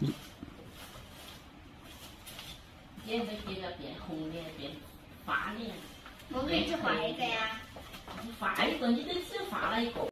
你眼睛黑了变红脸变花脸我们以去画一个呀。画一个你都只画了一个。